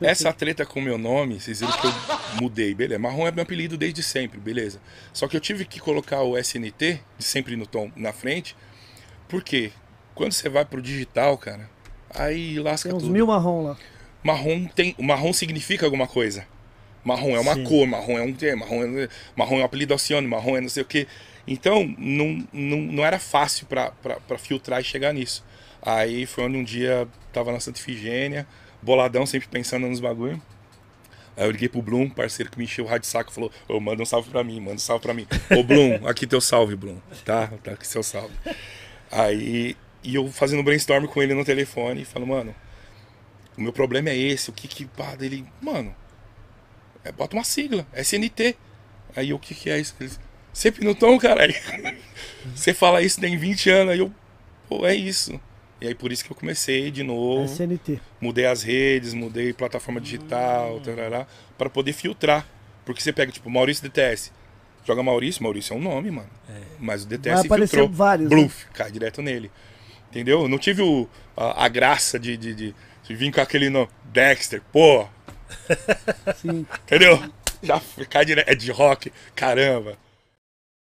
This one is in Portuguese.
Essa treta com o meu nome, vocês viram que eu mudei, beleza. Marrom é meu apelido desde sempre, beleza. Só que eu tive que colocar o SNT, de sempre no tom, na frente, porque quando você vai pro digital, cara, aí lasca Tem uns tudo. mil marrom lá. Marrom tem. O marrom significa alguma coisa. Marrom é uma Sim. cor, marrom é um tema, marrom é, marrom é um apelido Alcione, marrom é não sei o quê. Então, não, não, não era fácil pra filtrar e chegar nisso. Aí foi onde um dia tava na Santa Ifigênia, boladão, sempre pensando nos bagulho. Aí eu liguei pro Bloom, parceiro que me encheu o rádio saco, falou: Ô, manda um salve pra mim, manda um salve pra mim. Ô, Bloom, aqui teu salve, Bloom. Tá? Tá aqui seu salve. Aí, e eu fazendo brainstorm com ele no telefone, falo, mano, o meu problema é esse, o que que. Pá, dele, mano, é, bota uma sigla, SNT. Aí o que que é isso? Ele, sempre no tom, caralho. Você fala isso tem 20 anos, aí eu, pô, é isso. E aí por isso que eu comecei de novo SNT. mudei as redes, mudei plataforma digital, tarará, para poder filtrar. Porque você pega, tipo, Maurício DTS. Joga Maurício, Maurício é um nome, mano. Mas o Vai DTS aparecer filtrou. vários, né? Bluff, cai direto nele. Entendeu? Eu não tive o- a, a graça de, de, de, de vir com aquele nome. Dexter, pô. Sim. Entendeu? Já cai direto. É de rock, caramba.